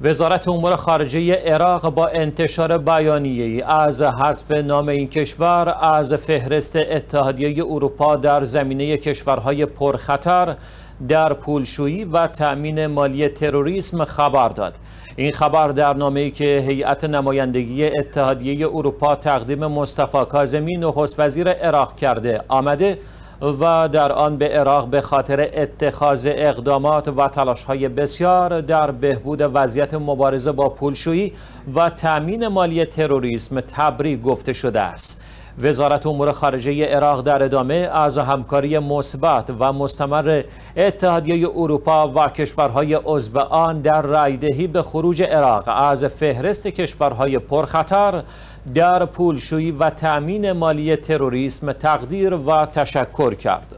وزارت امور خارجه عراق با انتشار بیانیه‌ای از حذف نام این کشور از فهرست اتحادیه اروپا در زمینه کشورهای پرخطر در پولشویی و تأمین مالی تروریسم خبر داد. این خبر در نامه‌ای که هیئت نمایندگی اتحادیه اروپا تقدیم مصطفی کاظمی نخست وزیر عراق کرده آمده و در آن به عراق به خاطر اتخاذ اقدامات و تلاش‌های بسیار در بهبود وضعیت مبارزه با پولشویی و تأمین مالی تروریسم تبریک گفته شده است. وزارت امور خارجه عراق در ادامه از همکاری مثبت و مستمر اتحادیه اروپا و کشورهای عضو آن در رایدهی به خروج عراق از فهرست کشورهای پرخطر در پولشویی و تأمین مالی تروریسم تقدیر و تشکر کرد.